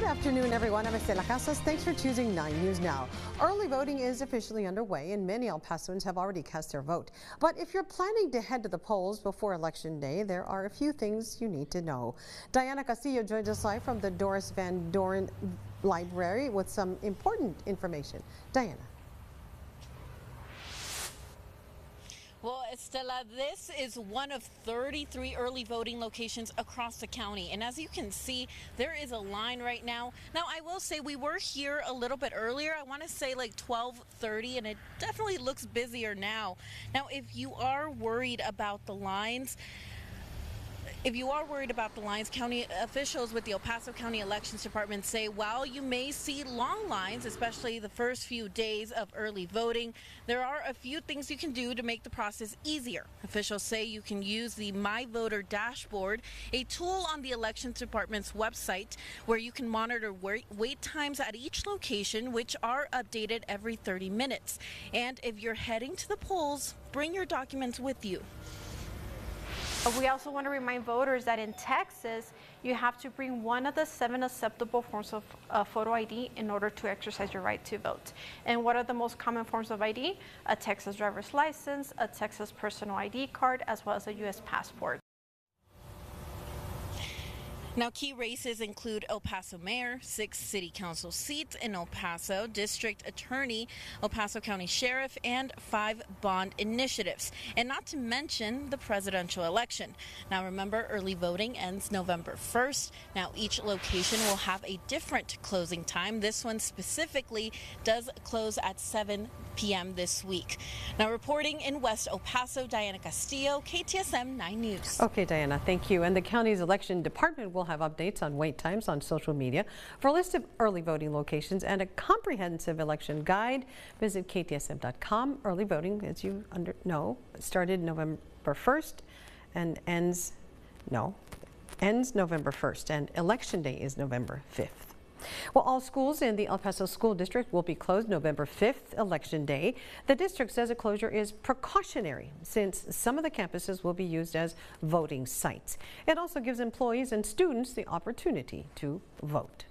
Good afternoon, everyone. I'm Estela Casas. Thanks for choosing 9 News Now. Early voting is officially underway, and many El Pasoans have already cast their vote. But if you're planning to head to the polls before Election Day, there are a few things you need to know. Diana Castillo joins us live from the Dorris Van Doren Library with some important information. Diana. Well, Estela, this is one of 33 early voting locations across the county. And as you can see, there is a line right now. Now, I will say we were here a little bit earlier. I want to say like 1230, and it definitely looks busier now. Now, if you are worried about the lines, if you are worried about the lines, county officials with the El Paso County Elections Department say while you may see long lines, especially the first few days of early voting, there are a few things you can do to make the process easier. Officials say you can use the My Voter dashboard, a tool on the Elections Department's website where you can monitor wait times at each location, which are updated every 30 minutes. And if you're heading to the polls, bring your documents with you. We also want to remind voters that in Texas, you have to bring one of the seven acceptable forms of uh, photo ID in order to exercise your right to vote. And what are the most common forms of ID? A Texas driver's license, a Texas personal ID card, as well as a U.S. passport. Now, key races include El Paso Mayor, six city council seats in El Paso, district attorney, El Paso County Sheriff, and five bond initiatives. And not to mention the presidential election. Now, remember, early voting ends November 1st. Now, each location will have a different closing time. This one specifically does close at 7 p.m. this week. Now, reporting in West El Paso, Diana Castillo, KTSM 9 News. Okay, Diana, thank you. And the county's election department will will have updates on wait times on social media. For a list of early voting locations and a comprehensive election guide, visit ktsm.com. Early voting, as you under, know, started November 1st and ends, no, ends November 1st, and election day is November 5th. Well, all schools in the El Paso School District will be closed November 5th, Election Day. The district says a closure is precautionary since some of the campuses will be used as voting sites. It also gives employees and students the opportunity to vote.